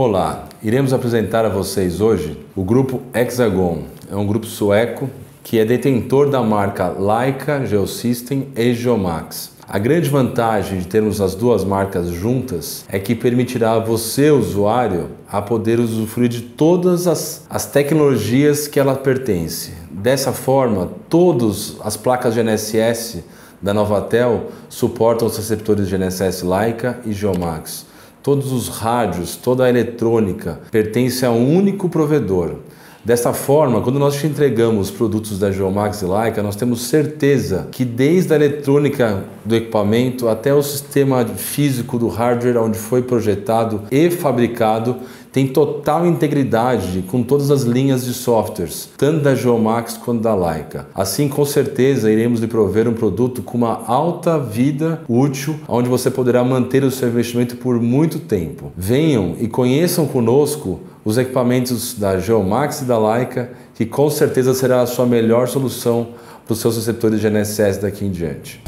Olá, iremos apresentar a vocês hoje o grupo Hexagon. É um grupo sueco que é detentor da marca Leica, Geosystem e Geomax. A grande vantagem de termos as duas marcas juntas é que permitirá a você, usuário, a poder usufruir de todas as, as tecnologias que ela pertence. Dessa forma, todas as placas GNSS da Novatel suportam os receptores GNSS Leica e Geomax. Todos os rádios, toda a eletrônica pertence a um único provedor. Dessa forma, quando nós te entregamos produtos da Geomax e Leica, nós temos certeza que desde a eletrônica do equipamento até o sistema físico do hardware onde foi projetado e fabricado tem total integridade com todas as linhas de softwares, tanto da Geomax quanto da Leica. Assim, com certeza, iremos lhe prover um produto com uma alta vida útil, onde você poderá manter o seu investimento por muito tempo. Venham e conheçam conosco os equipamentos da Geomax e da Leica, que com certeza será a sua melhor solução para os seus receptores de NSS daqui em diante.